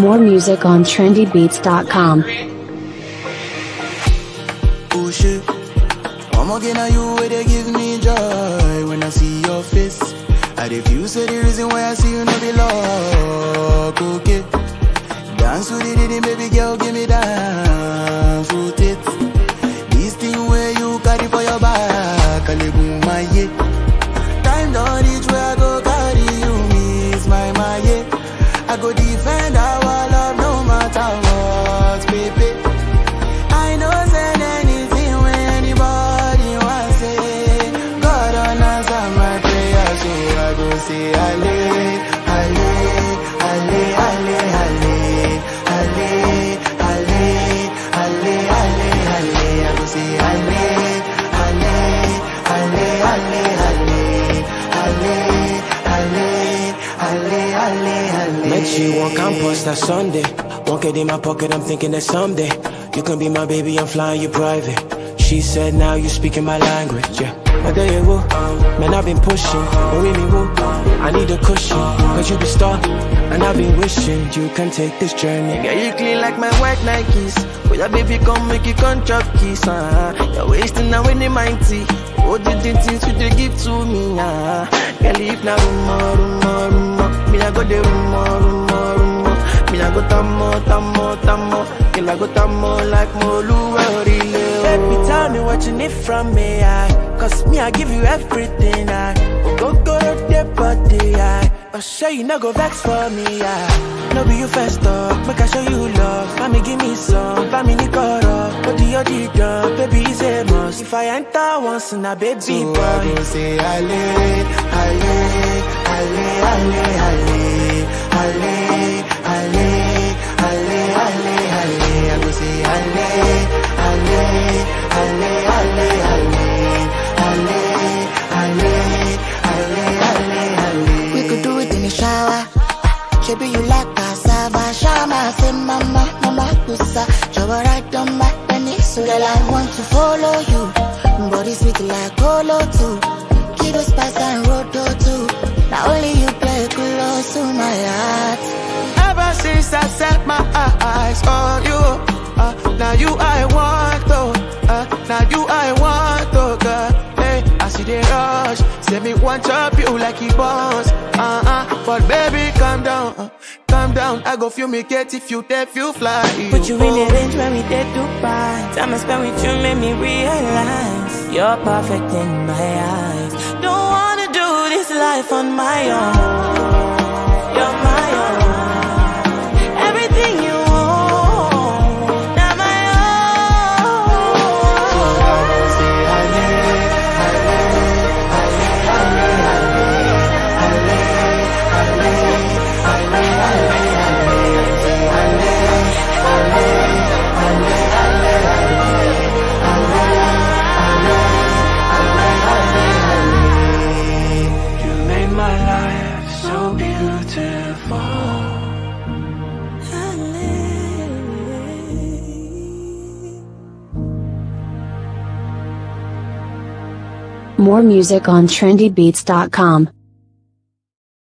More music on trendybeats.com. I'm again you where they give me joy when I see your face. The reason why I see you no be okay. Dance the rhythm, baby girl, give me dance, you on campus that Sunday. One kid in my pocket, I'm thinking that someday you can be my baby, I'm flying you private. She said, now you speaking my language, yeah. But there you go, man, I've been pushing, but with me, whoa, I need a cushion, cause you be star, and I've been wishing you can take this journey. Yeah, you clean like my white Nikes, with your baby come make you come chop kiss, uh You're wasting now the mighty, all the things you they give to me, ah. Girl, if na rumor, rumor, rumor, me I go the rumor, rumor, rumor, me I go tamo, tamo, tamo, girl I go tamo like Molu, Baby, tell me what you need from me, I, cause me I give you everything, I, oh, go go to the body, I, oh, I'll show you no go vex for me, I, no be you first up, make I show you love, mommy give me some, family coro, body odi done, baby is a must, if I enter once in a baby So I boy. go say Ale, Ale, Ale, Ale, Ale, Maybe you like cassava, shama, say mama, mama, kusa. Shower right on my penny, so girl I want to follow you. Body sweet like colo too. Want chop you like it boss, uh uh. But baby, calm down, calm down. I go get if you dare feel fly. Put you in the range when we did Dubai. Time I spent with you made me realize you're perfect in my eyes. Don't wanna do this life on my own. More music on trendybeats.com.